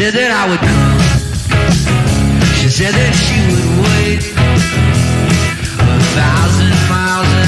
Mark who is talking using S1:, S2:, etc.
S1: said that I would come. She said that she would wait a thousand miles